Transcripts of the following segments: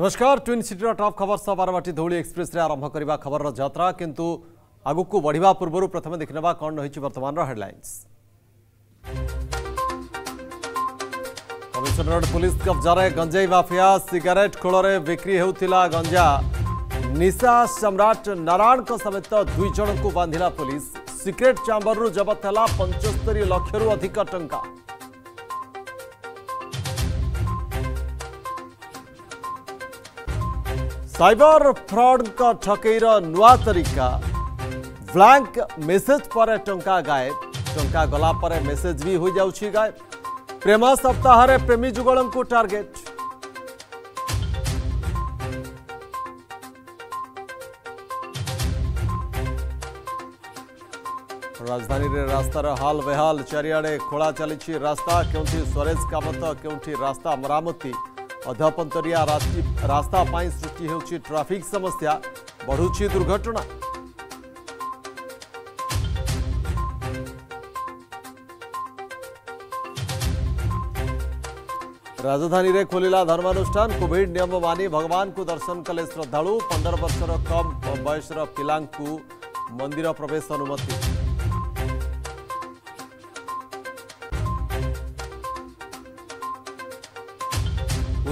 नमस्कार twin city टप खबर सह बारवाटी धौली एक्सप्रेस आरंभ करवा खबर जत्रा किंतु आगु को बढ़ा पूर्व प्रथम देखने कौन रही बर्तमान हेडलैंस कमिशनरेट पुलिस कब्जा गंजे माफिया सिगारेट खोल में बिक्री होता गंजा निशा सम्राट नारायण समेत दुई जन को बांधिला पुलिस सिक्रेट चांबर जबत है पंचस्तरी लक्ष अधिक टंका साइबर फ्रॉड का ठकेर नुआ तरीका ब्लैंक मेसेज पर टंका गायब टंका गला पर मेसेज भी हो जाऊ गायब प्रेम सप्ताह प्रेमी जुगल को टारगेट राजधानी रे रास्तार हाल बेहाल चारिड़े खोला चली रास्ता क्यों स्वरेज कामत क्योंकि रास्ता मरामती अधपंतरिया रास्ता सृष्टि ସୃଷ୍ଟି समस्या ଟ୍ରାଫିକ୍ दुर्घटना राजधानी रे खोलिला धर्मानुष्ठान कोविड नियम मानि भगवान को दर्शन कले श्रद्धा पंदर वर्ष कम बयसर पिला मंदिर प्रवेश अनुमति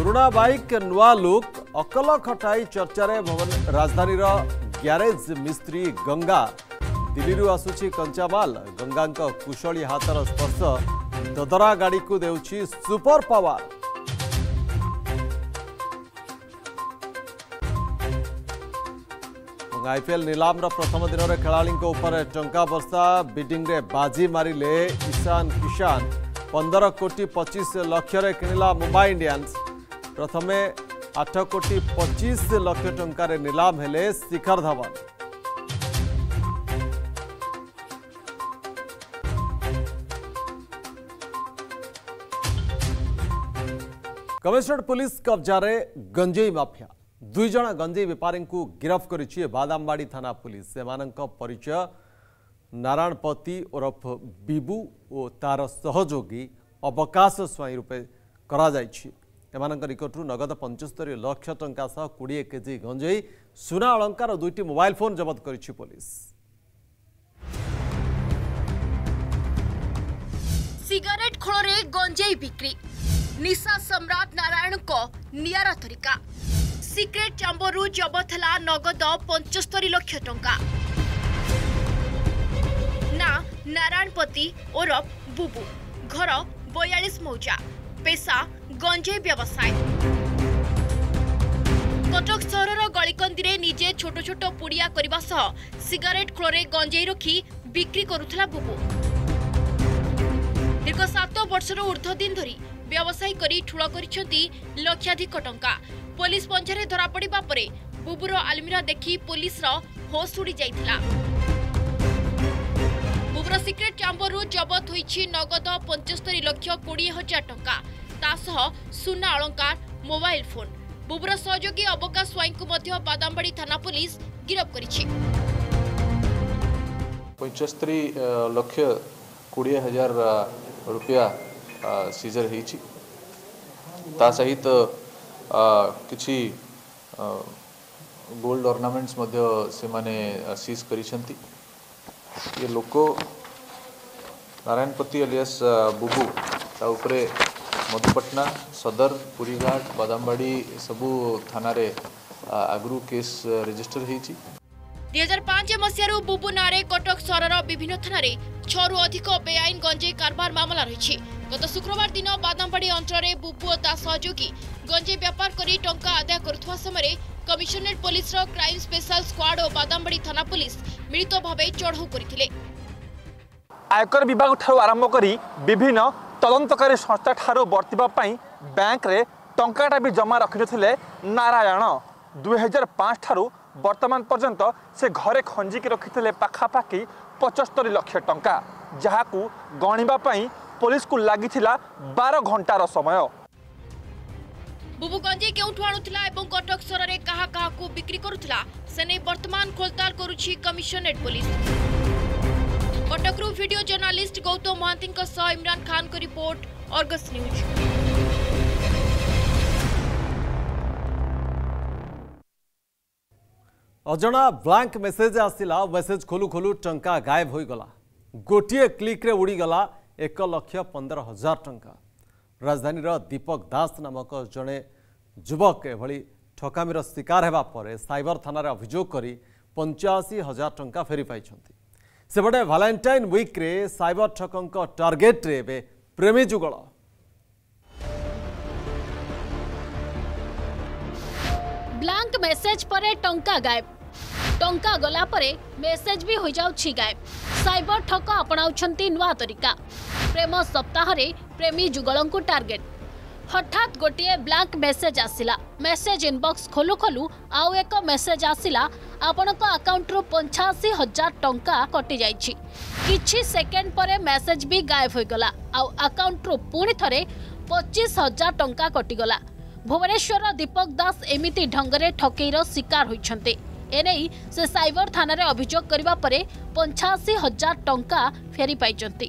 ପୁରୁଣା ବାଇକ୍ ନୂଆ ଲୁକ୍ ଅକଲ ଖଟାଇ ଚର୍ଚ୍ଚାରେ ରାଜଧାନୀର ଗ୍ୟାରେଜ୍ ମିସ୍ତ୍ରୀ ଗଙ୍ଗା ଦିଲ୍ଲୀରୁ ଆସୁଛି କଞ୍ଚାମାଲ ଗଙ୍ଗାଙ୍କ କୁଶଳୀ ହାତର ସ୍ପର୍ଶ ଦଦରା ଗାଡ଼ିକୁ ଦେଉଛି ସୁପର ପାୱାର आईपीएल निलाम प्रथम दिन में खेला उपर टा बर्षा बिडिंग रे बाजी मारे ईशान किशान पंदर कोटी पचीस लक्ष किणला मुंबई इंडियंस प्रथम आठ कोटी पचीस लक्ष ट निलाम हेले शिखर धवन कमिश्नर पुलिस कब्जा गंजेई माफिया दुई गंजे बेपारी गिरफ्त कर बादामबाड़ी थाना पुलिस से परिचय नारायणपति ओरफ बिबू और तार सहयोगी अवकाश स्वाई रूपे करा जाई ଏମାନଙ୍କ ନିକଟରୁ ନଗଦ ପଞ୍ଚସ୍ତରୀ ଲକ୍ଷ ଟଙ୍କା ସହ କୋଡ଼ିଏ କେଜି ଗଞ୍ଜେଇ ସୁନା ଅଳଙ୍କାର ଦୁଇଟି ମୋବାଇଲ୍ ଫୋନ୍ ଜବତ କରିଛି ପୋଲିସ ସିଗାରେଟ୍ ଖୋଳରେ ଗଞ୍ଜେଇ ବିକ୍ରି ନିଶା ସମ୍ରାଟ ନାରାୟଣଙ୍କ ନିଆରା ତରିକା ସିକ୍ରେଟ୍ ଚାମ୍ବରରୁ ଜବତ ହେଲା ନଗଦ ପଞ୍ଚସ୍ତରୀ ଲକ୍ଷ ଟଙ୍କା ନା ନାରାୟଣପତି ଓରଫ ବୁବୁ ଘର ବୟାଳିଶ ମୌଜା পেশা গঞ্জেই ব্যবসায় কটক সহরর গলিকন্দিরে নিজে ছোট ছোট পুড়িয়া করা সহ সিগারেট খোলরে গঞ্জেই রখি বিক্রি করুলা বুবু দীর্ঘ সাত বর্ষর ঊর্ধ্ব দিন ধরি ব্যবসায়ী করে ঠুল করেছেন লক্ষাধিক টঙ্কা পুলিশ পঞ্ছারে ধরা পড়া পরে বুবুর আলমিরা দেখি পুলিশর হোস উড়ি যাইছিলা ଏକ ସିକ୍ରେଟ୍ ଚାମ୍ବରରୁ ଜବତ ହୋଇଛି ନଗଦ ପଞ୍ଚସ୍ତରୀ ଲକ୍ଷ କୋଡ଼ିଏ ହଜାର ଟଙ୍କା ତା ସହ ସୁନା ଅଳଙ୍କାର ମୋବାଇଲ ଫୋନ୍ ବୁବୁର ସହଯୋଗୀ ଅବକାଶ ସ୍ୱାଇଁଙ୍କୁ ମଧ୍ୟ ବାଦାମବାଡ଼ି ଥାନା ପୁଲିସ ଗିରଫ କରିଛି ପଞ୍ଚସ୍ତରୀ ଲକ୍ଷ କୋଡ଼ିଏ ହଜାର રૂપિયા ସିଜର ହେଇଛି ତା ସହିତ କିଛି ଗୋଲ୍ଡ ଅର୍ଣ୍ଣାମେଣ୍ଟସ୍ ମଧ୍ୟ ସେମାନେ ସିଜ୍ କରିଛନ୍ତି ଏ ଲୋକ नारायणपति अलियस बुबू ताऊपर ମଧୁପାଟଣା ସଦର ପୁରୀଘାଟ ବାଦାମବାଡ଼ି ସବୁ ଥାନାରେ ଆଗରୁ କେସ୍ ରେଜିଷ୍ଟର ହୋଇଛି ଦୁଇହଜାର ପାଞ୍ଚ ମସିହାରୁ ବୁବୁ ନାଁରେ କଟକ ସହରର ବିଭିନ୍ନ ଥାନାରେ ଛଅରୁ ଅଧିକ ବେଆଇନ ଗଞ୍ଜେଇ କାରବାର ମାମଲା ରହିଛି ଗତ ଶୁକ୍ରବାର ଦିନ ବାଦାମବାଡ଼ି ଅଞ୍ଚଳରେ ବୁବୁ ଓ ତା ସହଯୋଗୀ ଗଞ୍ଜେଇ ବେପାର କରି ଟଙ୍କା ଆଦାୟ କରୁଥିବା ସମୟରେ କମିଶନରେଟ୍ ପୋଲିସର କ୍ରାଇମ୍ ସ୍ପେଶାଲ ସ୍କ୍ୱାଡ୍ ଓ ବାଦାମବାଡ଼ି ଥାନା ପୋଲିସ ମିଳିତ ଭାବେ ଚଢ଼ଉ କରିଥିଲେ ଆୟକର ବିଭାଗଠାରୁ ଆରମ୍ଭ କରି ବିଭିନ୍ନ ତଦନ୍ତକାରୀ ସଂସ୍ଥାଠାରୁ ବର୍ତ୍ତିବା ପାଇଁ ବ୍ୟାଙ୍କରେ ଟଙ୍କାଟା ବି ଜମା ରଖିନଥିଲେ ନାରାୟଣ ଦୁଇହଜାର ପାଞ୍ଚଠାରୁ ବର୍ତ୍ତମାନ ପର୍ଯ୍ୟନ୍ତ ସେ ଘରେ ଖଞ୍ଜିକି ରଖିଥିଲେ ପାଖାପାଖି ପଞ୍ଚସ୍ତରୀ ଲକ୍ଷ ଟଙ୍କା ଯାହାକୁ ଗଣିବା ପାଇଁ ପୋଲିସକୁ ଲାଗିଥିଲା ବାର ଘଣ୍ଟାର ସମୟ বুবু গঞ্জেই কেউঠু আনুলা এবং কটক সহরে কাহা কাহু বিক্রি করুলা সে বর্তমান খোলতাল করুছি কমিশনেট পুলিশ কটকৰু ভিডিঅ' জৰ্নালিস্ট গৌতম মাহন্তিৰ সৈতে ইমরান খানৰ ৰিপৰ্ট অৰ্গাস নিউজ অজানা ब्ल্যাংক মেছেজ আহিলা মেছেজ খলু খলু টংকা গায়েব হৈ গলা গটিয়ে ক্লিকৰে উৰি গলা 1,115,000 টংকা ৰাজধানীৰ দীপক দাস নামক জনে যুৱক এবলি ঠকাৰ স্বীকৃতি হেবা পৰে সাইবার থানাৰ অভিযোগ কৰি 85,000 টংকা फेৰি পাইছନ୍ତି ସେପଟେ ଭାଲେଣ୍ଟାଇନ୍ ୱିକ୍ରେ ସାଇବର ଠକଙ୍କ ଟାର୍ଗେଟ୍ରେ ଏବେ ପ୍ରେମୀ ଯୁଗଳ ବ୍ଲାଙ୍କ ମେସେଜ ପରେ ଟଙ୍କା ଗାଏବ ଟଙ୍କା ଗଲା ପରେ ମେସେଜ ବି ହୋଇଯାଉଛି ଗାଏବ ସାଇବର ଠକ ଆପଣାଉଛନ୍ତି ନୂଆ ତରିକା ପ୍ରେମ ସପ୍ତାହରେ ପ୍ରେମୀ ଯୁଗଳଙ୍କୁ ଟାର୍ଗେଟ୍ ହଠାତ୍ ଗୋଟିଏ ବ୍ଲାଙ୍କ ମେସେଜ ଆସିଲା ମେସେଜ ଇନବକ୍ସ ଖୋଲୁ ଖୋଲୁ ଆଉ ଏକ ମେସେଜ ଆସିଲା ଆପଣଙ୍କ ଆକାଉଣ୍ଟରୁ ପଞ୍ଚାଅଶୀ ହଜାର ଟଙ୍କା କଟିଯାଇଛି କିଛି ସେକେଣ୍ଡ ପରେ ମେସେଜ ବି ଗାଏବ ହୋଇଗଲା ଆଉ ଆକାଉଣ୍ଟରୁ ପୁଣି ଥରେ ପଚିଶ ହଜାର ଟଙ୍କା କଟିଗଲା ଭୁବନେଶ୍ୱର ଦୀପକ ଦାସ ଏମିତି ଢଙ୍ଗରେ ଠକେଇର ଶିକାର ହୋଇଛନ୍ତି ଏନେଇ ସେ ସାଇବର ଥାନାରେ ଅଭିଯୋଗ କରିବା ପରେ ପଞ୍ଚାଅଶୀ ହଜାର ଟଙ୍କା ଫେରି ପାଇଛନ୍ତି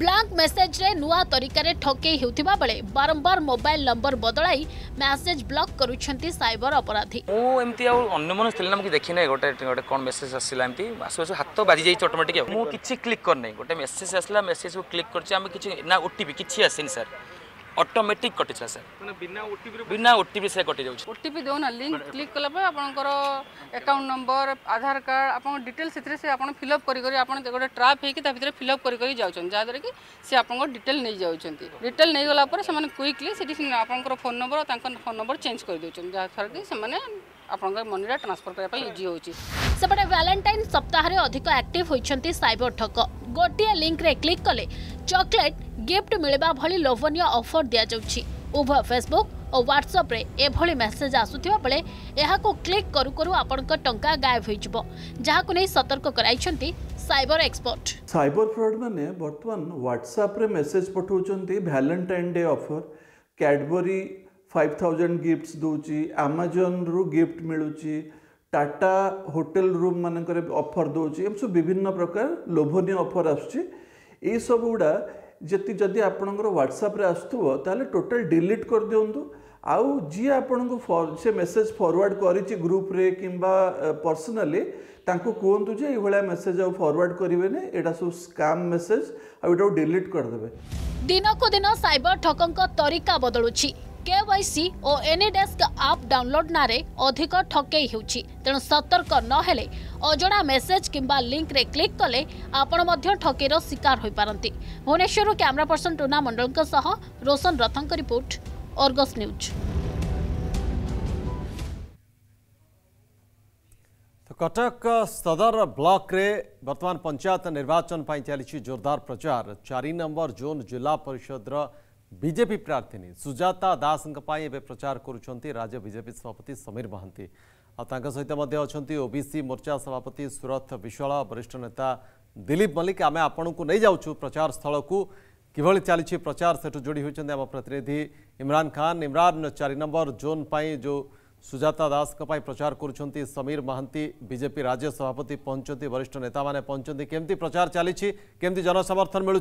ବ୍ଲାଙ୍କ ମେସେଜରେ ନୂଆ ତରିକାରେ ଠକେଇ ହେଉଥିବା ବେଳେ ବାରମ୍ବାର ମୋବାଇଲ ନମ୍ବର ବଦଳାଇ ମେସେଜ ବ୍ଲକ୍ କରୁଛନ୍ତି ସାଇବର ଅପରାଧୀ ମୁଁ ଏମିତି ଆଉ ଅନ୍ୟମନସ୍କ ଥିଲି ନା ମୁଁ ଦେଖିନାହିଁ ଗୋଟେ ଗୋଟେ କ'ଣ ମେସେଜ ଆସିଲା ଏମିତି ଆସୁ ଆସୁ ହାତ ବାଜି ଯାଇଛି ଅଟୋମେଟିକ୍ ମୁଁ କିଛି କ୍ଲିକ୍ କରିନାହିଁ ଗୋଟେ ମେସେଜ ଆସିଲା ମେସେଜକୁ କ୍ଲିକ୍ କରିଛି ଆମେ କିଛି ନା ଓ ଟି ପି କିଛି ଆସିନି ସାର୍ অটোমেটিক কটিছিল স্যার বিনা ওটিপি সে কটি যাচ্ছে ওটিপি দেও না লিঙ্ক ক্লিক কলা পরে আপনার একাউন্ট নম্বর আধার কার্ড আপনার ডিটেলস সেতিরে সে আপনার ফিল আপ করি আপনার গোটে ট্রাপ হয়েকি তা ভিতরে ফিল আপ করি যাচ্ছেন যাদ্বারা কি সে আপনার ডিটেল নিয়ে যাচ্ছেন ডিটেল নিয়ে গলা পরে সে কুইকলি সেটি আপনার ফোন নম্বর তাঁর ফোন নম্বর চেঞ্জ করে দেছেন যাফলে কি সে আপনার মনিটা ট্রান্সফর করা ইজি হচ্ছে সেপটে ভ্যালেন্টাইন সপ্তাহে অধিক আক্টিভ হয়েছেন সাইবর ঠক গোটিয়ে লিঙ্করে ক্লিক কলে চকলেট গিফট মিলবা ভি লোভনীয় অফর দিয়াযাচ্ছে উভয় ফেসবুক ও হোয়াটসঅ্যাপে এভাবে মেসেজ আসুথিবা বেলে এহাকু ক্লিক করু করু আপনার টঙ্কা গায়েব হয়েযিব যাহাকু নেই সতর্ক করাইছেন সাইবর এক্সপর্ট সাইবর ফ্রড মানে বর্তমান হোয়াটসঅ্যাপে message পঠাউছেন Valentine day offer Cadbury five thousand gifts Deusi আমাজনরু গিফট মিলুছি টাটা হোটেল রুম ମାନଙ୍କରେ ଅଫର୍ ଦେଉଛି ଏମିତି ସବୁ ବିଭିନ୍ନ ପ୍ରକାର ଲୋଭନୀୟ ଅଫର୍ ଆସୁଛି ଏଇସବୁ ଗୁଡ଼ା ଯଦି ଯଦି ଆପଣଙ୍କର ହ୍ୱାଟ୍ସଆପ୍ରେ ଆସୁଥିବ ତାହେଲେ ଟୋଟାଲ୍ ଡିଲିଟ୍ କରିଦିଅନ୍ତୁ ଆଉ ଯିଏ ଆପଣଙ୍କୁ ସେ ମେସେଜ୍ ଫରୱାର୍ଡ଼ କରିଛି ଗ୍ରୁପ୍ରେ କିମ୍ବା ପର୍ସନାଲି ତାଙ୍କୁ କୁହନ୍ତୁ ଯେ ଏଇଭଳିଆ ମେସେଜ୍ ଆଉ ଫରୱାର୍ଡ଼ କରିବେନି ଏଇଟା ସବୁ ସ୍କାମ୍ ମେସେଜ୍ ଆଉ ଏଇଟାକୁ ଡିଲିଟ୍ କରିଦେବେ ଦିନକୁ ଦିନ ସାଇବର ଠକଙ୍କ ତରିକା ବଦଳୁଛି କେୱାଇସି ଓ ଏନିଡେସ୍କ ଆପ୍ ଡାଉନଲୋଡ୍ ନାଁରେ ଅଧିକ ଠକେଇ ହେଉଛି ତେଣୁ ସତର୍କ ନହେଲେ अजड़ा मेसेज कि लिंक रे क्लिक कले आप ठकेर शिकार हो पारती Bhubaneswar camera person Tuna Mandal Roshan Rath report Argus news Cuttack सदर ब्लॉक रे वर्तमान पंचायत निर्वाचन पर चली जोरदार प्रचार चार नंबर जोन जिल्हा परिषद बीजेपी प्रार्थिनी सुजाता दास प्रचार कर राज्य बीजेपी सभापती समीर महांती सहित ओबीसी मोर्चा सभापति सुरथ विश्वाल वरिष्ठ नेता दिलीप मल्लिक आम आपण को नहीं जाऊँ प्रचार स्थल को किभली चली प्रचार से जोड़ी होती आम प्रतिनिधि इमरान खान इमरान चार नंबर जोन पर जो सुजाता दास प्रचार कर समीर महांती बीजेपी राज्य सभापति पहुंचती वरिष्ठ नेता मैंने पहुंचती केमती प्रचार चली जनसमर्थन मिलू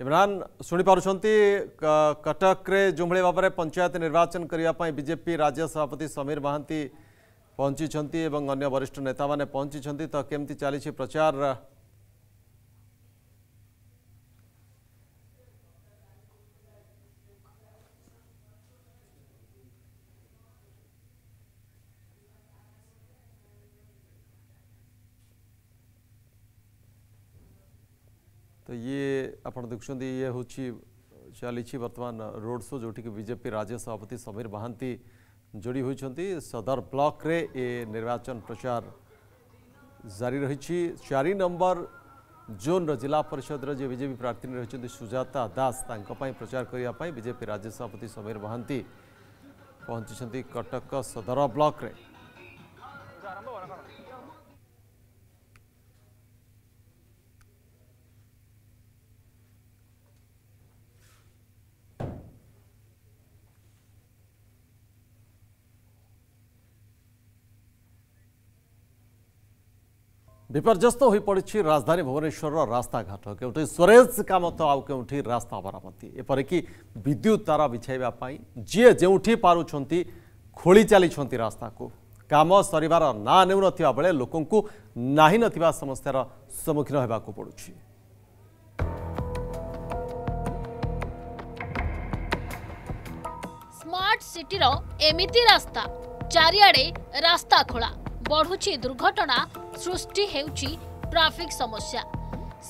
इमरान शुपति कटक्रे जो भाई भाव में पंचायत निर्वाचन करने बीजेपी राज्य सभापति समीर महांती पहुंची और अन्य वरिष्ठ नेता मैंने पहुँची तो कमी चली प्रचार तो ये आप देखते ये हूँ चली बर्तमान रोड शो जोटी की बीजेपी राज्य सभापति समीर महांती जोड़ी होती सदर ब्लक ये निर्वाचन प्रचार जारी रही चार नंबर जोन जिला परिषद जो बीजेपी प्रार्थी रही सुजाता दास प्रचार करने बीजेपी राज्य सभापति समीर महांती पहुँची कटक सदर ब्लक বিপর্যস্ত হয়ে পড়েছে রাজধানী ভুবনেশ্বর রাস্তাঘাট কেউটি সোরেজ কাম তো আউটি রাস্তা মরামতি এপরিকি বিদ্যুৎ তার বিছাইবা যে যেউঠি পারুচ্ছেন খোলি চালিছেন রাস্তাকু কাম সরবার না নেউ নেলে লোক নাহি নথিবা সমস্যার সম্মুখীন হওয়া পড়ুছে স্মার্ট সিটির এমিতি রাস্তা চারিআড়ে রাস্তা খোলা বড়ুছি দুর্ঘটনা সৃষ্টি ହେଉଛି ট্রাফিক সমস্যা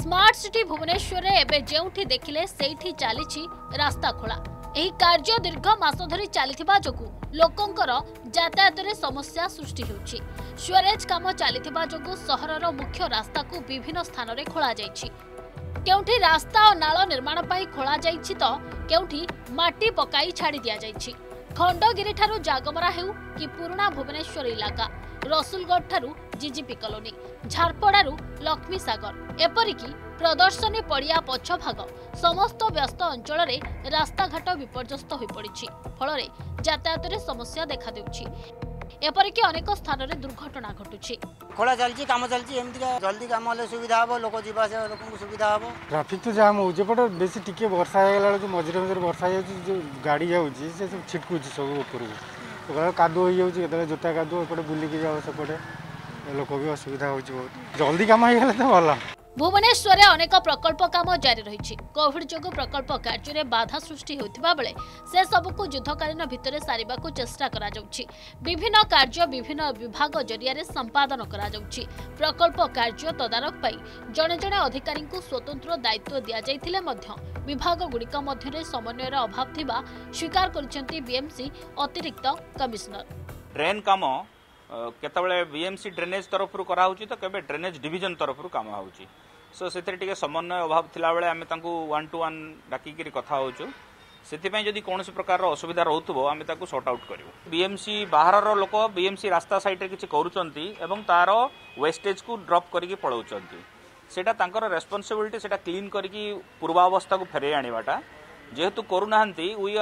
স্মার্ট সিটি ভুবনেশ্বরে এবে যেউঠি দেখিলে সেইটি চালিছি রাস্তা খোলা ଏହି କାର୍ଯ୍ୟ ଦୀର୍ଘ ମାସ ଧରି ଚାଲିଥିବା ଯୋଗୁଁ ଲୋକଙ୍କର ଯାତାୟାତରେ ସମସ୍ୟା ସୃଷ୍ଟି ହେଉଛି ସ୍ୱେରେଜ କାମ ଚାଲିଥିବା ଯୋଗୁଁ ସହରର ମୁଖ୍ୟ ରାସ୍ତାକୁ ବିଭିନ୍ନ ସ୍ଥାନରେ ଖୋଳାଯାଇଛି କେଉଁଠି ରାସ୍ତା ଓ ନାଳ ନିର୍ମାଣ ପାଇଁ ଖୋଳାଯାଇଛି ତ କେଉଁଠି ମାଟି ପକାଇ ଛାଡ଼ି ଦିଆଯାଇଛି ଖଣ୍ଡଗିରିଠାରୁ ଜାଗମରା ହେଉ କି ପୁରୁଣା ଭୁବନେଶ୍ୱର ଇଲାକା ରସୁଲଗଡ଼ ଠାରୁ ଜିଜିପି କଲୋନୀ ଝାରପଡ଼ାରୁ ଲକ୍ଷ୍ମୀ ସାଗର ଏପରିକି ପ୍ରଦର୍ଶନୀ ପଡ଼ିଆ ପଛ ଭାଗ ସମସ୍ତ ବ୍ୟସ୍ତ ଅଞ୍ଚଳରେ ରାସ୍ତାଘାଟ ବିପର୍ଯ୍ୟସ୍ତ ହୋଇପଡ଼ିଛି ଫଳରେ ଯାତାୟାତରେ ସମସ୍ୟା ଦେଖାଦେଉଛି ଏପରିକି ଅନେକ ସ୍ଥାନରେ ଦୁର୍ଘଟଣା ଘଟୁଛି ଖୋଳା ଚାଲିଛି କାମ ଚାଲିଛି ଏମିତି ଜଲ୍ଦି କାମ ହେଲେ ସୁବିଧା ହବ ଲୋକ ଯିବା ଆସିବା ଲୋକଙ୍କୁ ସୁବିଧା ହବ ଟ୍ରାଫିକ୍ ତ ଜାମ୍ ହେଉଛି ଏପଟେ ବେଶୀ ଟିକେ ବର୍ଷା ହେଇଗଲା ବେଳକୁ ମଝିରେ ମଝିରେ ବର୍ଷା ହେଇଯାଉଛି ଯେଉଁ ଗାଡ଼ି ଯାଉଛି ସେ ସବୁ ଛିଟକୁଛି ସବୁ ଉପରକୁ ସେପଟେ କାଦୁଅ ହେଇଯାଉଛି କେତେବେଳେ ଜୋତା କାଦୁଅ ଏପଟେ ବୁଲିକି ଯାଉ ସେପଟେ ଲୋକ ବି ଅସୁବିଧା ହେଉଛି ବହୁତ ଜଲ୍ଦି କାମ ହେଇଗଲେ ତ ଭଲ ভুবনেশ্বরে অনেক প্রকল্প কাম জারি রয়েছে কোভিড যোগ প্রকল্প কার্যের বাধা সৃষ্টি হওয়া সে সেসবুক যুদ্ধকালীন ভিতরে সারা চেষ্টা করা যাচ্ছে বিভিন্ন কার্য বিভিন্ন বিভাগ জরিয়ারে সম্পাদন করা যাচ্ছে প্রকল্প কার্য তদারক পাই জনে জনে অধিকারী স্বতন্ত্র দায়িত্ব দিয়া যাই বিভাগগুড়িক মধ্যে সমন্বয়ের অভাব থাকা স্বীকার করেছেন বিএমসি অতিরিক্ত কমিশনার ড্রেন কাম কেতবে বিএমসি ড্রেনেজ তরফর করা হচ্ছে তো কেবে ড্রেনেজ ডিভিজন তরফর কাম হচ্ছে ସୋ ସେଥିରେ ଟିକେ ସମନ୍ୱୟ ଅଭାବ ଥିଲାବେଳେ ଆମେ ତାଙ୍କୁ ୱାନ୍ ଟୁ ୱାନ୍ ଡାକିକିରି କଥା ହେଉଛୁ ସେଥିପାଇଁ ଯଦି କୌଣସି ପ୍ରକାରର ଅସୁବିଧା ରହୁଥିବ ଆମେ ତାକୁ ସର୍ଟ ଆଉଟ୍ କରିବୁ ବିଏମ୍ସି ବାହାରର ଲୋକ ବିଏମ୍ସି ରାସ୍ତା ସାଇଡ଼୍ରେ କିଛି କରୁଛନ୍ତି ଏବଂ ତା'ର ୱେଷ୍ଟେଜ୍କୁ ଡ୍ରପ୍ କରିକି ପଳାଉଛନ୍ତି ସେଇଟା ତାଙ୍କର ରେସ୍ପନ୍ସିବିଲିଟି ସେଇଟା କ୍ଲିନ୍ କରିକି ପୂର୍ବାବସ୍ଥାକୁ ଫେରାଇ ଆଣିବାଟା ଯେହେତୁ କରୁନାହାନ୍ତି ଉଇ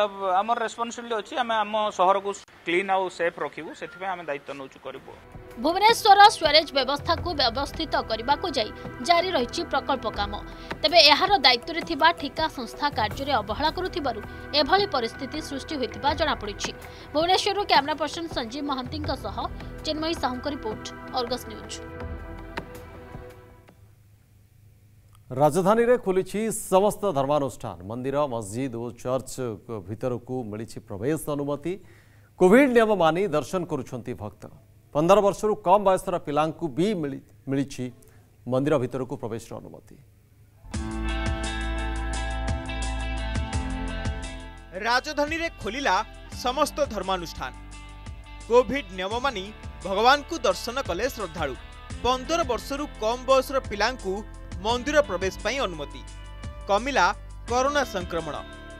ଆମର ରେସ୍ପନ୍ସିବିଲିଟି ଅଛି ଆମେ ଆମ ସହରକୁ କ୍ଲିନ୍ ଆଉ ସେଫ୍ ରଖିବୁ ସେଥିପାଇଁ ଆମେ ଦାୟିତ୍ୱ ନେଉଛୁ କରିବୁ ଭୁବନେଶ୍ୱର ସ୍ୱେରେଜ୍ ବ୍ୟବସ୍ଥାକୁ ବ୍ୟବସ୍ଥିତ କରିବାକୁ ଯାଇ ଜାରି ରହିଛି ପ୍ରକଳ୍ପ କାମ ତେବେ ଏହାର ଦାୟିତ୍ୱରେ ଥିବା ଠିକା ସଂସ୍ଥା କାର୍ଯ୍ୟରେ ଅବହେଳା କରୁଥିବାରୁ ଏଭଳି ପରିସ୍ଥିତି ସୃଷ୍ଟି ହୋଇଥିବା ଜଣାପଡ଼ିଛି ଭୁବନେଶ୍ୱରରୁ କ୍ୟାମେରା ପର୍ସନ୍ ସଞ୍ଜୀବ ମହାନ୍ତିଙ୍କ ସହ ଚିନ୍ମୟୀ ସାହୁଙ୍କ ରିପୋର୍ଟ ଅର୍ଗସ୍ ନ୍ୟୁଜ୍ ରାଜଧାନୀରେ ଖୋଲିଛି ସମସ୍ତ ଧର୍ମାନୁଷ୍ଠାନ ମନ୍ଦିର ମସଜିଦ୍ ଓ ଚର୍ଚ୍ଚ ଭିତରକୁ ମିଳିଛି ପ୍ରବେଶ ଅନୁମତି କୋଭିଡ୍ ନିୟମ ମାନି ଦର୍ଶନ କରୁଛନ୍ତି ଭକ୍ତ ପନ୍ଦର ବର୍ଷରୁ କମ୍ ବୟସର ପିଲାଙ୍କୁ ବି ମିଳିଛି ମନ୍ଦିର ଭିତରକୁ ପ୍ରବେଶର ଅନୁମତି ରାଜଧାନୀରେ ଖୋଲିଲା ସମସ୍ତ ଧର୍ମାନୁଷ୍ଠାନ କୋଭିଡ୍ ନିୟମ ମାନି ଭଗବାନଙ୍କୁ ଦର୍ଶନ କଲେ ଶ୍ରଦ୍ଧାଳୁ ପନ୍ଦର ବର୍ଷରୁ କମ୍ ବୟସର ପିଲାଙ୍କୁ ମନ୍ଦିର ପ୍ରବେଶ ପାଇଁ ଅନୁମତି କମିଲା କରୋନା ସଂକ୍ରମଣ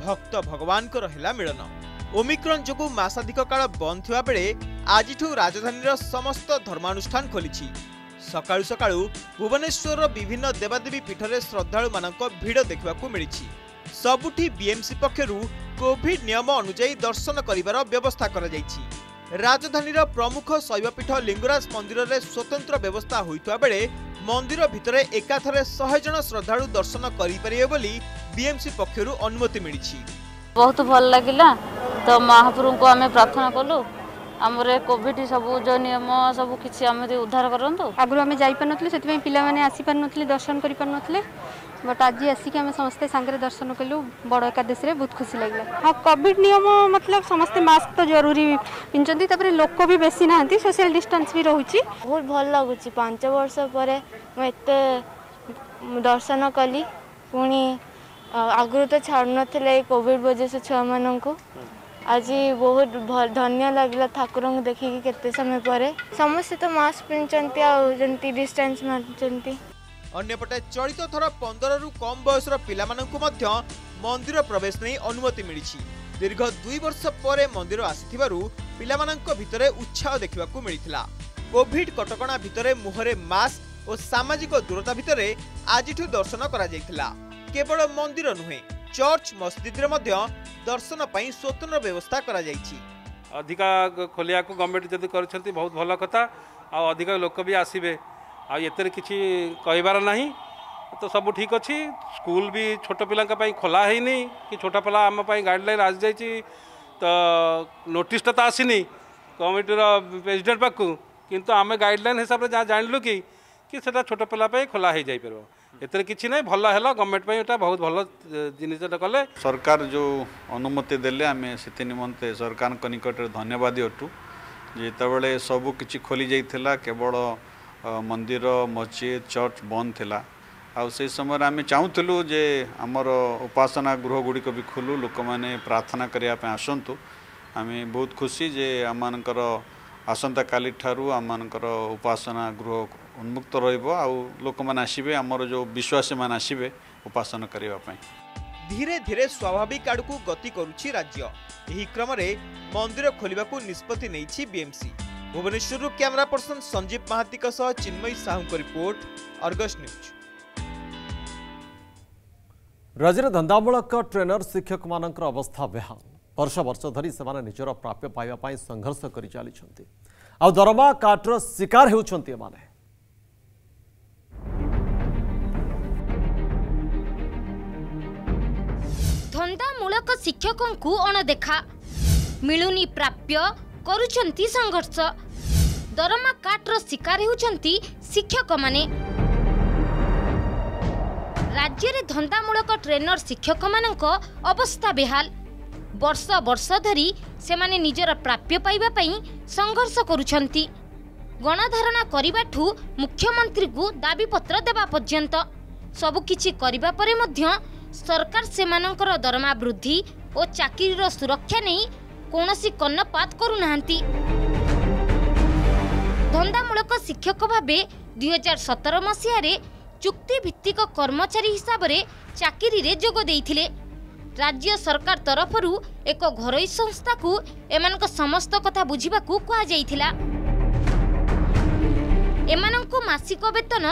ଭକ୍ତ ଭଗବାନଙ୍କର ହେଲା ମିଳନ ଓମିକ୍ରନ୍ ଯୋଗୁଁ ମାସାଧିକ କାଳ ବନ୍ଦ ଥିବା ବେଳେ ଆଜିଠୁ ରାଜଧାନୀର ସମସ୍ତ ଧର୍ମାନୁଷ୍ଠାନ ଖୋଲିଛି ସକାଳୁ ସକାଳୁ ଭୁବନେଶ୍ୱରର ବିଭିନ୍ନ ଦେବାଦେବୀ ପୀଠରେ ଶ୍ରଦ୍ଧାଳୁମାନଙ୍କ ଭିଡ଼ ଦେଖିବାକୁ ମିଳିଛି ସବୁଠି ବିଏମ୍ସି ପକ୍ଷରୁ କୋଭିଡ୍ ନିୟମ ଅନୁଯାୟୀ ଦର୍ଶନ କରିବାର ବ୍ୟବସ୍ଥା କରାଯାଇଛି ରାଜଧାନୀର ପ୍ରମୁଖ ଶୈବପୀଠ ଲିଙ୍ଗରାଜ ମନ୍ଦିରରେ ସ୍ୱତନ୍ତ୍ର ବ୍ୟବସ୍ଥା ହୋଇଥିବା ବେଳେ ମନ୍ଦିର ଭିତରେ ଏକାଥରେ ଶହେ ଜଣ ଶ୍ରଦ୍ଧାଳୁ ଦର୍ଶନ କରିପାରିବେ ବୋଲି ବିଏମ୍ସି ପକ୍ଷରୁ ଅନୁମତି ମିଳିଛି ବହୁତ ଭଲ ଲାଗିଲା ତ ମହାପ୍ରଭୁଙ୍କୁ ଆମେ ପ୍ରାର୍ଥନା କଲୁ ଆମର କୋଭିଡ୍ ସବୁ ଯେଉଁ ନିୟମ ସବୁ କିଛି ଆମେ ଉଦ୍ଧାର କରନ୍ତୁ ଆଗରୁ ଆମେ ଯାଇପାରୁନଥିଲୁ ସେଥିପାଇଁ ପିଲାମାନେ ଆସିପାରୁନଥିଲେ ଦର୍ଶନ କରିପାରୁନଥିଲେ ବଟ୍ ଆଜି ଆସିକି ଆମେ ସମସ୍ତେ ସାଙ୍ଗରେ ଦର୍ଶନ କଲୁ ବଡ଼ ଏକାଦଶୀରେ ବହୁତ ଖୁସି ଲାଗିଲା ହଁ କୋଭିଡ୍ ନିୟମ ମତଲବ ସମସ୍ତେ ମାସ୍କ ତ ଜରୁରୀ ପିନ୍ଧୁଛନ୍ତି ତାପରେ ଲୋକ ବି ବେଶୀ ନାହାନ୍ତି ସୋସିଆଲ ଡିଷ୍ଟାନ୍ସ ବି ରହୁଛି ବହୁତ ଭଲ ଲାଗୁଛି ପାଞ୍ଚ ବର୍ଷ ପରେ ମୁଁ ଏତେ ଦର୍ଶନ କଲି ପୁଣି ଆଗରୁ ତ ଛାଡ଼ୁନଥିଲେ ଏଇ କୋଭିଡ୍ ବଜେସ ଛୁଆମାନଙ୍କୁ আজি বহুত ধন্য লাগলা ঠাকুরଙ୍କୁ ଦେଖିକି କେତେ ସମୟ ପରେ ସମସ୍ତେ ତ ମାସ୍କ ପିନ୍ଧିଛନ୍ତି ଆଉ ଯେମିତି ଡିଷ୍ଟାନ୍ସ ମାରୁଛନ୍ତି ଅନ୍ୟପଟେ ଚଳିତ ଥର ପନ୍ଦରରୁ କମ୍ ବୟସର ପିଲାମାନଙ୍କୁ ମଧ୍ୟ ମନ୍ଦିର ପ୍ରବେଶ ନେଇ ଅନୁମତି ମିଳିଛି ଦୀର୍ଘ ଦୁଇ ବର୍ଷ ପରେ ମନ୍ଦିର ଆସିଥିବାରୁ ପିଲାମାନଙ୍କ ଭିତରେ ଉତ୍ସାହ ଦେଖିବାକୁ ମିଳିଥିଲା କୋଭିଡ୍ କଟକଣା ଭିତରେ ମୁହଁରେ ମାସ୍କ ଓ ସାମାଜିକ ଦୂରତା ଭିତରେ ଆଜିଠୁ ଦର୍ଶନ କରାଯାଇଥିଲା କେବଳ ମନ୍ଦିର ନୁହେଁ ଚର୍ଚ୍ଚ ମସଜିଦରେ ମଧ୍ୟ ଦର୍ଶନ ପାଇଁ ସ୍ୱତନ୍ତ୍ର ବ୍ୟବସ୍ଥା କରାଯାଇଛି ଅଧିକା ଖୋଲିବାକୁ ଗଭର୍ଣ୍ଣମେଣ୍ଟ ଯଦି କରିଛନ୍ତି ବହୁତ ଭଲ କଥା ଆଉ ଅଧିକ ଲୋକ ବି ଆସିବେ ଆଉ ଏଥିରେ କିଛି କହିବାର ନାହିଁ ତ ସବୁ ଠିକ୍ ଅଛି ସ୍କୁଲ ବି ଛୋଟ ପିଲାଙ୍କ ପାଇଁ ଖୋଲା ହେଇନି କି ଛୋଟ ପିଲା ଆମ ପାଇଁ ଗାଇଡ଼ଲାଇନ୍ ଆସିଯାଇଛି ତ ନୋଟିସ୍ଟା ତ ଆସିନି କମିଟିର ପ୍ରେସିଡେଣ୍ଟ ପାଖକୁ କିନ୍ତୁ ଆମେ ଗାଇଡ଼ଲାଇନ୍ ହିସାବରେ ଯାହା ଜାଣିଲୁ କି କି ସେଇଟା ଛୋଟ ପିଲା ପାଇଁ ଖୋଲା ହେଇଯାଇପାରିବ ଏଥିରେ କିଛି ନାହିଁ ଭଲ ହେଲା ଗଭର୍ଣ୍ଣମେଣ୍ଟ ପାଇଁ ଏଇଟା ବହୁତ ଭଲ ଜିନିଷଟା କଲେ ସରକାର ଯେଉଁ ଅନୁମତି ଦେଲେ ଆମେ ସେଥି ନିମନ୍ତେ ସରକାରଙ୍କ ନିକଟରେ ଧନ୍ୟବାଦୀ ଅଟୁ ଯେତେବେଳେ ସବୁ କିଛି ଖୋଲି ଯାଇଥିଲା କେବଳ ମନ୍ଦିର ମସଜିଦ ଚର୍ଚ୍ଚ ବନ୍ଦ ଥିଲା ଆଉ ସେହି ସମୟରେ ଆମେ ଚାହୁଁଥିଲୁ ଯେ ଆମର ଉପାସନା ଗୃହଗୁଡ଼ିକ ବି ଖୋଲୁ ଲୋକମାନେ ପ୍ରାର୍ଥନା କରିବା ପାଇଁ ଆସନ୍ତୁ ଆମେ ବହୁତ ଖୁସି ଯେ ଆମମାନଙ୍କର ଆସନ୍ତାକାଲି ଠାରୁ ଆମମାନଙ୍କର ଉପାସନା ଗୃହ ଉନ୍ମୁକ୍ତ ରହିବ ଆଉ ଲୋକମାନେ ଆସିବେ ଆମର ଯେଉଁ ବିଶ୍ୱାସୀମାନେ ଆସିବେ ଉପାସନା କରିବା ପାଇଁ ଧୀରେ ଧୀରେ ସ୍ୱାଭାବିକ ଆଡ଼କୁ ଗତି କରୁଛି ରାଜ୍ୟ ଏହି କ୍ରମରେ ମନ୍ଦିର ଖୋଲିବାକୁ ନିଷ୍ପତ୍ତି ନେଇଛି ବିଏମ୍ସି ଭୁବନେଶ୍ୱରରୁ କ୍ୟାମେରା ପର୍ସନ ସଞ୍ଜୀବ ମହାନ୍ତିଙ୍କ ସହ ଚିନ୍ମୟୀ ସାହୁଙ୍କ ରିପୋର୍ଟ ଅର୍ଗସ୍ ନ୍ୟୁଜ୍ ରାଜ୍ୟରେ ଧନ୍ଦାମୂଳକ ଟ୍ରେନର ଶିକ୍ଷକମାନଙ୍କର ଅବସ୍ଥା ବେହାଲ ବର୍ଷ ବର୍ଷ ଧରି ସେମାନେ ନିଜର ପ୍ରାପ୍ୟ ପାଇବା ପାଇଁ ସଂଘର୍ଷ କରି ଚାଲିଛନ୍ତି ଆଉ ଦରମା କାଟର ଶିକାର ହେଉଛନ୍ତି ଏମାନେ ଶିକ୍ଷକଙ୍କୁ ଅଣଦେଖା ମିଳୁନି ପ୍ରାପ୍ୟ କରୁଛନ୍ତି ସଂଘର୍ଷ ଦରମା କାଟର ଶିକାର ହେଉଛନ୍ତି ଶିକ୍ଷକମାନେ ରାଜ୍ୟରେ ଧନ୍ଦାମୂଳକ ଟ୍ରେନର ଶିକ୍ଷକମାନଙ୍କ ଅବସ୍ଥା ବେହାଲ ବର୍ଷ ବର୍ଷ ଧରି ସେମାନେ ନିଜର ପ୍ରାପ୍ୟ ପାଇବା ପାଇଁ ସଂଘର୍ଷ କରୁଛନ୍ତି ଗଣଧାରଣା କରିବାଠୁ ମୁଖ୍ୟମନ୍ତ୍ରୀଙ୍କୁ ଦାବିପତ୍ର ଦେବା ପର୍ଯ୍ୟନ୍ତ ସବୁକିଛି କରିବା ପରେ ମଧ୍ୟ ସରକାର ସେମାନଙ୍କର ଦରମା ବୃଦ୍ଧି ଓ ଚାକିରିର ସୁରକ୍ଷା ନେଇ କୌଣସି କର୍ଣ୍ଣପାତ କରୁନାହାନ୍ତି ଧନ୍ଦାମୂଳକ ଶିକ୍ଷକ ଭାବେ ଦୁଇହଜାର ସତର ମସିହାରେ ଚୁକ୍ତିଭିତ୍ତିକ କର୍ମଚାରୀ ହିସାବରେ ଚାକିରିରେ ଯୋଗ ଦେଇଥିଲେ ରାଜ୍ୟ ସରକାର ତରଫରୁ ଏକ ଘରୋଇ ସଂସ୍ଥାକୁ ଏମାନଙ୍କ ସମସ୍ତ କଥା ବୁଝିବାକୁ କୁହାଯାଇଥିଲା ଏମାନଙ୍କୁ ମାସିକ ବେତନ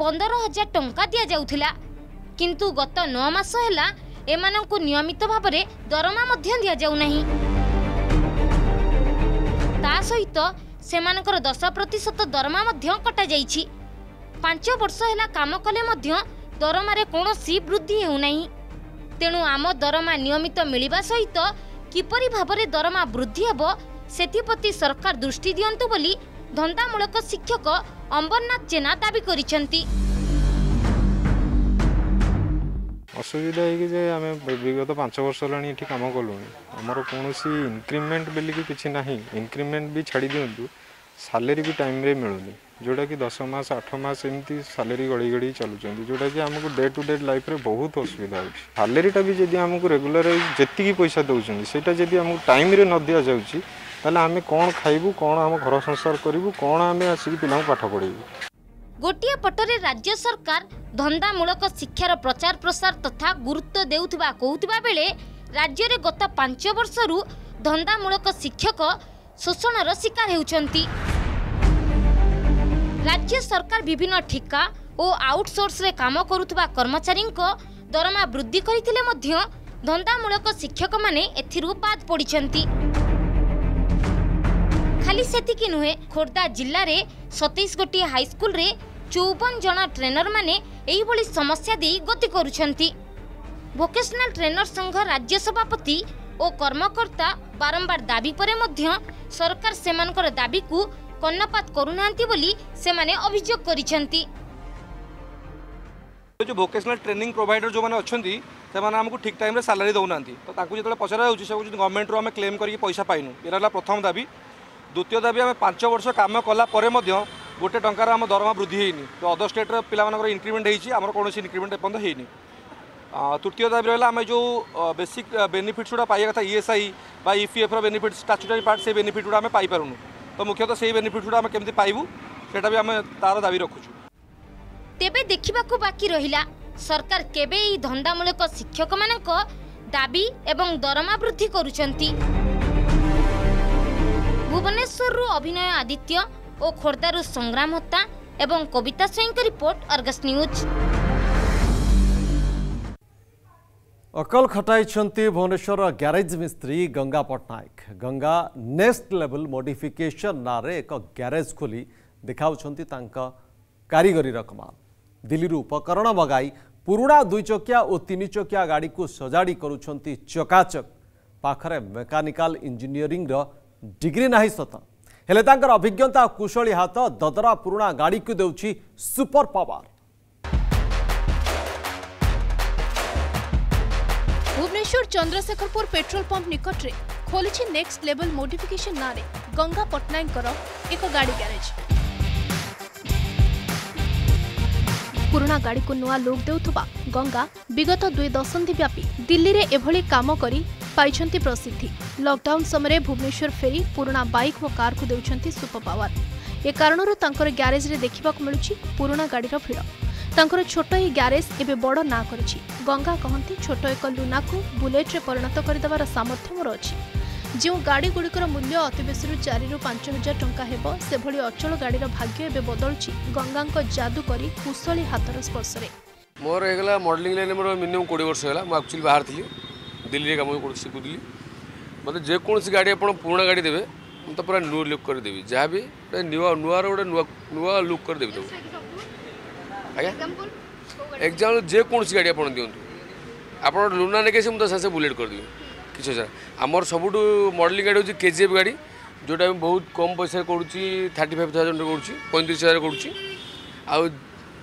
ପନ୍ଦର ହଜାର ଟଙ୍କା ଦିଆଯାଉଥିଲା କିନ୍ତୁ ଗତ ନଅ ମାସ ହେଲା ଏମାନଙ୍କୁ ନିୟମିତ ଭାବରେ ଦରମା ମଧ୍ୟ ଦିଆଯାଉନାହିଁ ତା ସହିତ ସେମାନଙ୍କର ଦଶ ପ୍ରତିଶତ ଦରମା ମଧ୍ୟ କଟାଯାଇଛି ପାଞ୍ଚ ବର୍ଷ ହେଲା କାମ କଲେ ମଧ୍ୟ ଦରମାରେ କୌଣସି ବୃଦ୍ଧି ହେଉନାହିଁ ତେଣୁ ଆମ ଦରମା ନିୟମିତ ମିଳିବା ସହିତ କିପରି ଭାବରେ ଦରମା ବୃଦ୍ଧି ହେବ ସେଥିପ୍ରତି ସରକାର ଦୃଷ୍ଟି ଦିଅନ୍ତୁ ବୋଲି ଧନ୍ଦାମୂଳକ ଶିକ୍ଷକ ଅମ୍ବରନାଥ ଜେନା ଦାବି କରିଛନ୍ତି ଅସୁବିଧା ହେଇକି ଯେ ଆମେ ବିଗତ ପାଞ୍ଚ ବର୍ଷ ହେଲାଣି ଏଠି କାମ କଲୁଣି ଆମର କୌଣସି ଇନକ୍ରିମେଣ୍ଟ ବୋଲିକି କିଛି ନାହିଁ ଇନକ୍ରିମେଣ୍ଟ ବି ଛାଡ଼ି ଦିଅନ୍ତୁ ସାଲେରୀ ବି ଟାଇମ୍ରେ ମିଳୁନି ଯେଉଁଟାକି ଦଶ ମାସ ଆଠ ମାସ ଏମିତି ସାଲେରୀ ଗଡ଼ି ଗଡ଼ି ଚାଲୁଛନ୍ତି ଯେଉଁଟାକି ଆମକୁ ଡେ ଟୁ ଡେ ଲାଇଫ୍ରେ ବହୁତ ଅସୁବିଧା ହେଉଛି ସାଲେରୀଟା ବି ଯଦି ଆମକୁ ରେଗୁଲାର ଯେତିକି ପଇସା ଦେଉଛନ୍ତି ସେଇଟା ଯଦି ଆମକୁ ଟାଇମ୍ରେ ନ ଦିଆଯାଉଛି ତାହେଲେ ଆମେ କ'ଣ ଖାଇବୁ କ'ଣ ଆମ ଘର ସଂସାର କରିବୁ କ'ଣ ଆମେ ଆସିକି ପିଲାଙ୍କୁ ପାଠ ପଢ଼େଇବୁ ଗୋଟିଏ ପଟରେ ରାଜ୍ୟ ସରକାର ଧନ୍ଦାମୂଳକ ଶିକ୍ଷାର ପ୍ରଚାର ପ୍ରସାର ତଥା ଗୁରୁତ୍ୱ ଦେଉଥିବା କହୁଥିବା ବେଳେ ରାଜ୍ୟରେ ଗତ ପାଞ୍ଚ ବର୍ଷରୁ ଧନ୍ଦାମୂଳକ ଶିକ୍ଷକ ଶୋଷଣର ଶିକାର ହେଉଛନ୍ତି ରାଜ୍ୟ ସରକାର ବିଭିନ୍ନ ଠିକା ଓ ଆଉଟସୋର୍ସରେ କାମ କରୁଥିବା କର୍ମଚାରୀଙ୍କ ଦରମା ବୃଦ୍ଧି କରିଥିଲେ ମଧ୍ୟ ଧନ୍ଦାମୂଳକ ଶିକ୍ଷକମାନେ ଏଥିରୁ ବାଦ୍ ପଡ଼ିଛନ୍ତି ଖାଲି ସେତିକି ନୁହେଁ ଖୋର୍ଦ୍ଧା ଜିଲ୍ଲାରେ ସତେଇଶ ଗୋଟି ହାଇସ୍କୁଲରେ চৌবন জন ট্রেনর মানে এইভাবে সমস্যা দিয়ে গতি করছেন ভোকেশনাল ট্রেনর সংঘ রাজ্য সভাপতি ও কর্মকর্তা বারম্বার দাবি পরে মধ্য সরকার সেমানকর দাবিকু কর্ণপাত করুনাহান্তি বলি সেমানে অভিযোগ করিছন্তি जो भोकेशनाल ट्रेनिंग प्रोवाइडर जो मैंने अच्छा ସେମାନେ ଆମକୁ ଠିକ୍ ଟାଇମ୍ରେ ସାଲାରୀ ଦେଉନାହାନ୍ତି ତ ତାଙ୍କୁ ଯେତେବେଳେ ପଚରା ହେଉଛି ସେ କହୁଛନ୍ତି ଗଭର୍ଣ୍ଣମେଣ୍ଟରୁ ଆମେ କ୍ଲେମ୍ କରିକି ପଇସା ପାଇନୁ ଏଇଟା ହେଲା ପ୍ରଥମ ଦାବି ଦ୍ୱିତୀୟ ଦାବି ଆମେ ପାଞ୍ଚ ବର୍ଷ କାମ କଲା ପରେ ମଧ୍ୟ গোটে টঙ্কার আমার দরমা বৃদ্ধি হয়নি তো অদর স্টেট্র পিলামানকর ইনক্রিমেন্ট হয়েছি আমার কোণী ইনক্রিমেন্ট এপর্যন্ত হয়নি তৃতীয় দাবি রহলা আমি যে বেসিক বেনিফিটস গুড়া পাই কথা ইএসআই বা ইপিএফর বেনিফিট স্টাচুটারি পার্ট সেই বেনিফিট গুড়া আমি পাইপারুনু তো মুখ্যত সেই বেনিফিট গুড়া আমি কেমতি পাইবু সেটা আমি তার দাবি রাখুছু তেবে দেখিবাকু বাকি রহিলা সরকার কেবে এই ধন্দামূলক শিক্ষক শিক্ষকমানক দাবি এবং দরমা বৃদ্ধি করুচন্তি ভুবনেশ্বরରୁ অভিনয় আদিত্য ओ अकल खटाइ भुवनेसर ग्यारेज मिस्त्री गङ्गा पट्टनायक गङ्गा नेक्स लेभल नारे एक ग्यारेज खोली देखाउँछ तांका कारीगरी कमा दिल्ली उपकरण मगा पूा दुई ओ तिन चकिया गाडी सजाडी गरु चकाचक पाखरे मेकानिकल इन्जिनयरिङ डिग्री नाही सता ହେଲେ ତାଙ୍କର ଅଭିଜ୍ଞତା କୁଶଳୀ ହାତ ଦଦରା ପୁରୁଣା ଗାଡ଼ିକୁ ଦେଉଛି super power Bhubaneswar Chandrasekharpur petrol pump ନିକଟରେ ଖୋଲିଛି ନେକ୍ସଟ ଲେବଲ ମୋଡିଫିକେସନ ନାଁରେ ଗଙ୍ଗା ପଟ୍ଟନାୟକଙ୍କର ଏକ ଗାଡ଼ି ଗ୍ୟାରେଜ ପୁରୁଣା ଗାଡ଼ିକୁ ନୂଆ ଲୁକ୍ ଦେଉଥିବା ଗଙ୍ଗା ବିଗତ ଦୁଇ ଦଶନ୍ଧି ବ୍ୟାପୀ ଦିଲ୍ଲୀରେ ଏଭଳି କାମ କରି ପାଇଛନ୍ତି ପ୍ରସିଦ୍ଧି ଲକ୍ଡାଉନ୍ ସମୟରେ ଭୁବନେଶ୍ୱର ଫେରି ପୁରୁଣା ବାଇକ୍ ଓ କାର୍କୁ ଦେଉଛନ୍ତି ସୁପର ପାୱାର ଏ କାରଣରୁ ତାଙ୍କର ଗ୍ୟାରେଜ୍ରେ ଦେଖିବାକୁ ମିଳୁଛି ପୁରୁଣା ଗାଡ଼ିର ଭିଡ଼ ତାଙ୍କର ଛୋଟ ଏହି ଗ୍ୟାରେଜ୍ ଏବେ ବଡ଼ ନାଁ କରିଛି ଗଙ୍ଗା କହନ୍ତି ଛୋଟ ଏକ ଲୁନାକୁ ବୁଲେଟ୍ରେ ପରିଣତ କରିଦେବାର ସାମର୍ଥ୍ୟ ମୋର ଅଛି ଯେଉଁ ଗାଡ଼ିଗୁଡ଼ିକର ମୂଲ୍ୟ ଅତି ବେଶୀରୁ ଚାରିରୁ ପାଞ୍ଚ ହଜାର ଟଙ୍କା ହେବ ସେଭଳି ଅଚଳ ଗାଡ଼ିର ଭାଗ୍ୟ ଏବେ ବଦଳୁଛି ଗଙ୍ଗାଙ୍କ ଯାଦୁ କରି କୁଶଳୀ ହାତର ସ୍ପର୍ଶରେ ମୋର ହେଇଗଲା ମଡେଲିଂ ଲାଇନ୍ ମୋର ମିନିମମ୍ ଦିଲ୍ଲୀରେ କାମ କରୁଛି ଶିଖୁଥିଲି ମୋତେ ଯେକୌଣସି ଗାଡ଼ି ଆପଣ ପୁରୁଣା ଗାଡ଼ି ଦେବେ ମୁଁ ତ ପୁରା ନୂଆ ଲୁକ୍ କରିଦେବି ଯାହା ବି ନୂଆ ନୂଆର ଗୋଟେ ନୂଆ ନୂଆ ଲୁକ୍ କରିଦେବି ତାକୁ ଆଜ୍ଞା ଏକ୍ଜାମ୍ପଲ୍ ଯେକୌଣସି ଗାଡ଼ି ଆପଣ ଦିଅନ୍ତୁ ଆପଣ ଲୁନା ନେଇକି ଆସିବେ ମୁଁ ତ ସାଙ୍ଗେ ବୁଲେଟ୍ କରିଦେବି କିଛି ଅସୁବିଧା ଆମର ସବୁଠୁ ମଡ଼େଲିଂ ଗାଡ଼ି ହେଉଛି କେଜିଏଫ୍ ଗାଡ଼ି ଯେଉଁଟା ଆମେ ବହୁତ କମ୍ ପଇସାରେ କରୁଛି ଥାର୍ଟି ଫାଇଭ୍ ଥାଉଜେଣ୍ଡରେ କରୁଛି ପଇଁତିରିଶ ହଜାର କରୁଛି ଆଉ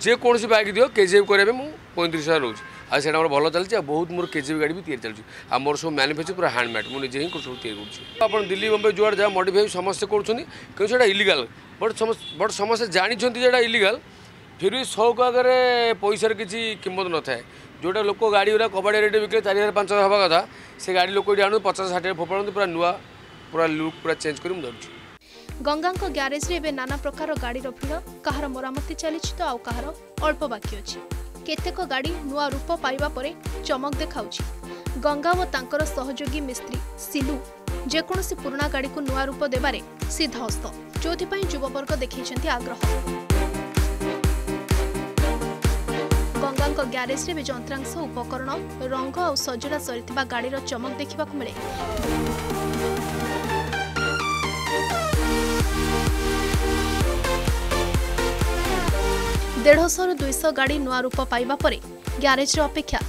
ଯେକୌଣସି ବାଇକ୍ ଦିଅ କେଜିଏଫ୍ କରିବା ପାଇଁ ମୁଁ ପଇଁତିରିଶ ହଜାର ରହୁଛି ଆଉ ସେଇଟା ଆମର ଭଲ ଚାଲିଛି ଆଉ ବହୁତ ମୋର କେଜିବି ଗାଡ଼ି ବି ତିଆରି ଚାଲିଛି ଆଉ ମୋର ସବୁ ମ୍ୟାନୁଫ୍ୟାକ୍ଚର ପୁରା ହ୍ୟାଣ୍ଡମେଡ୍ ମୁଁ ନିଜେ ହିଁ ସବୁ ତିଆରି କରୁଛି ଆପଣ ଦିଲ୍ଲୀ ବମ୍ବେ ଯୁଆଡ଼େ ଯାହା ମଡିଫାଇ ସମସ୍ତେ କରୁଛନ୍ତି କିନ୍ତୁ ସେଇଟା ଇଲିଗାଲ୍ ବଟ୍ ବଟ୍ ସମସ୍ତେ ଜାଣିଛନ୍ତି ଯେ ଏଇଟା ଇଲିଗାଲ୍ ଫିର୍ ବି ସଉକ ଆଗରେ ପଇସାର କିଛି କିମ୍ମତ ନଥାଏ ଯେଉଁଟା ଲୋକ ଗାଡ଼ି ଗୁଡ଼ା କବାଡ଼ି ରେଟ୍ ବିକିଲେ ଚାରି ହଜାର ପାଞ୍ଚ ହଜାର ହେବା କଥା ସେ ଗାଡ଼ି ଲୋକ ଏଠି ଆଣୁ ପଚାଶ ଷାଠିଏ ଫୋପାଡ଼ନ୍ତି ପୁରା ନୂଆ ପୁରା ଲୁକ୍ ପୁରା ଚେଞ୍ଜ କରି ମୁଁ ଧରୁଛି ଗଙ୍ଗାଙ୍କ ଗ୍ୟାରେଜରେ ଏବେ ନାନା ପ୍ରକାର ଗାଡ଼ିର ଭିଡ଼ କାହାର ମରାମତି ଚାଲିଛି ତ ଆଉ କାହାର ଅଳ୍ପ ବାକି ଅଛି କେତେକ ଗାଡ଼ି ନୂଆ ରୂପ ପାଇବା ପରେ ଚମକ ଦେଖାଉଛି ଗଙ୍ଗା ଓ ତାଙ୍କର ସହଯୋଗୀ ମିସ୍ତ୍ରୀ ସିଲୁ ଯେକୌଣସି ପୁରୁଣା ଗାଡ଼ିକୁ ନୂଆ ରୂପ ଦେବାରେ ସିଦ୍ଧହସ୍ତ ଯେଉଁଥିପାଇଁ ଯୁବବର୍ଗ ଦେଖାଇଛନ୍ତି ଆଗ୍ରହ ଗଙ୍ଗାଙ୍କ ଗ୍ୟାରେଜ୍ରେ ଏବେ ଯନ୍ତ୍ରାଂଶ ଉପକରଣ ରଙ୍ଗ ଆଉ ସଜଡ଼ା ସରିଥିବା ଗାଡ଼ିର ଚମକ ଦେଖିବାକୁ ମିଳେ ଦେଢ଼ଶହରୁ ଦୁଇଶହ ଗାଡ଼ି ନୂଆ ରୂପ ପାଇବା ପରେ ଗ୍ୟାରେଜ୍ରେ ଅପେକ୍ଷା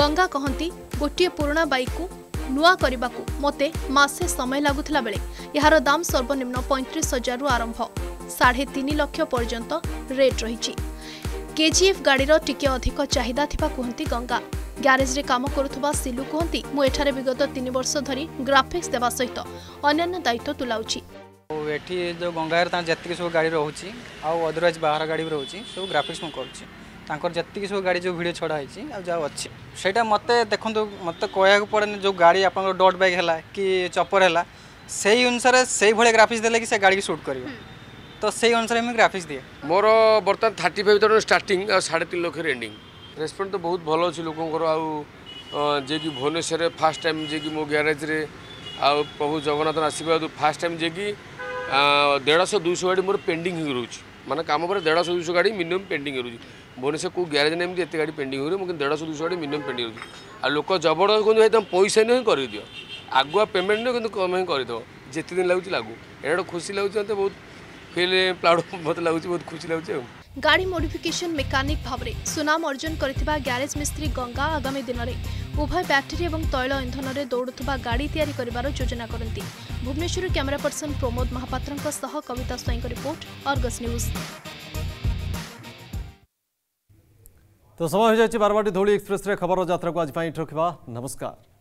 ଗଙ୍ଗା କହନ୍ତି ଗୋଟିଏ ପୁରୁଣା ବାଇକ୍କୁ ନୂଆ କରିବାକୁ ମୋତେ ମାସେ ସମୟ ଲାଗୁଥିଲା ବେଳେ ଏହାର ଦାମ୍ ସର୍ବନିମ୍ନ ପଇଁତିରିଶ ହଜାରରୁ ଆରମ୍ଭ ସାଢ଼େ ତିନି ଲକ୍ଷ ପର୍ଯ୍ୟନ୍ତ ରେଟ୍ ରହିଛି କେଜିଏଫ୍ ଗାଡ଼ିର ଟିକିଏ ଅଧିକ ଚାହିଦା ଥିବା କୁହନ୍ତି ଗଙ୍ଗା ଗ୍ୟାରେଜ୍ରେ କାମ କରୁଥିବା ସିଲୁ କୁହନ୍ତି ମୁଁ ଏଠାରେ ବିଗତ ତିନି ବର୍ଷ ଧରି ଗ୍ରାଫିକ୍ସ ଦେବା ସହିତ ଅନ୍ୟାନ୍ୟ ଦାୟିତ୍ୱ ତୁଲାଉଛି ଆଉ ଏଠି ଯେଉଁ ଗଙ୍ଗାରେ ତାଙ୍କର ଯେତିକି ସବୁ ଗାଡ଼ି ରହୁଛି ଆଉ ଅଦରୱାଇଜ୍ ବାହାର ଗାଡ଼ି ବି ରହୁଛି ସବୁ ଗ୍ରାଫିକ୍ସ ମୁଁ କରୁଛି ତାଙ୍କର ଯେତିକି ସବୁ ଗାଡ଼ି ଯେଉଁ ଭିଡ଼ିଓ ଛଡ଼ା ହେଇଛି ଆଉ ଯାହା ଅଛି ସେଇଟା ମୋତେ ଦେଖନ୍ତୁ ମୋତେ କହିବାକୁ ପଡ଼େନି ଯେଉଁ ଗାଡ଼ି ଆପଣଙ୍କର ଡଟ୍ ବାଇକ୍ ହେଲା କି ଚପର ହେଲା ସେଇ ଅନୁସାରେ ସେଇଭଳିଆ ଗ୍ରାଫିକ୍ସ ଦେଲେ କି ସେ ଗାଡ଼ିକି ସୁଟ୍ କରିବ ତ ସେଇ ଅନୁସାରେ ମୁଁ ଗ୍ରାଫିକ୍ସ ଦିଏ ମୋର ବର୍ତ୍ତମାନ ଥାର୍ଟି ଫାଇଭ୍ ଥାଉଜେଣ୍ଡ ସ୍ଟାର୍ଟିଂ ଆଉ ସାଢ଼େ ତିନି ଲକ୍ଷରେ ଏଣ୍ଡିଂ ରେସ୍ପଣ୍ଡ ତ ବହୁତ ଭଲ ଅଛି ଲୋକଙ୍କର ଆଉ ଯିଏକି ଭୁବନେଶ୍ୱରରେ ଫାର୍ଷ୍ଟ ଟାଇମ୍ ଯିଏକି ମୋ ଗ୍ୟାରେଜ୍ରେ ଆଉ ପ୍ରଭୁ ଜଗନ୍ନାଥ ଆଶୀର୍ବାଦ ଫାର୍ଷ୍ଟ ଟାଇମ୍ ଯିଏକି ଦେଢ଼ଶହ ଦୁଇଶହ ଗାଡ଼ି ମୋର ପେଣ୍ଡିଂ ହେଇକି ରହୁଛି ମାନେ କାମ ପରେ ଦେଢ଼ଶହ ଦୁଇଶହ ଗାଡ଼ି ମିନିମମ୍ ପେଣ୍ଡିଂ ରହୁଛି ଭୁବନେଶ୍ୱର କେଉଁ ଗ୍ୟାରେଜ୍ ନେମିତି ଏତେ ଗାଡ଼ି ପେଣ୍ଡିଂ ହେଉଛି ମୁଁ କିନ୍ତୁ ଦେଢ଼ଶହ ଦୁଇଶହ ଗାଡ଼ି ମିନିମମ୍ ପେଣ୍ଡିଂ ରହୁଛି ଆଉ ଲୋକ ଜବରଦସ୍ତ କୁହନ୍ତୁ ଭାଇ ତୁମ ପଇସା ନୁହେଁ କରିଦିଅ ଆଗୁଆ ପେମେଣ୍ଟ ନୁହେଁ କିନ୍ତୁ କମ୍ ହିଁ କରିଦେବ ଯେତେ ଦିନ ଲାଗୁଛି ଲାଗୁ ଏଇଟା ଗୋଟେ ଖୁସି ଲାଗୁଛି ମୋତେ ବହୁତ ଫିଲ୍ ପ୍ରାଉଡ଼ ମୋତେ ଲାଗୁଛି ବହୁତ ଖୁସି ଲାଗୁଛି ଆଉ ଗାଡ଼ି ମୋଡିଫିକେସନ୍ ମେକାନିକ୍ ଭାବରେ ସୁନାମ ଅର୍ଜନ କରିଥିବା ଗ୍ୟାରେଜ୍ ମିସ୍ତ୍ରୀ ଗଙ୍ଗା ଆଗାମୀ ଦିନରେ ଉଭୟ ବ୍ୟାଟେରୀ ଏବଂ ତୈଳ ଇନ୍ଧନରେ ଦୌଡ଼ୁଥିବା ଗାଡ଼ି ତିଆରି କରିବାର ଯୋଜନା କରନ୍ତି Bhubaneswar camera person Pramod Mahapatra Kabita Swain report Argus news तो समय हो जाए बारवाटी धूली एक्सप्रेस खबर जात को आज रखा नमस्कार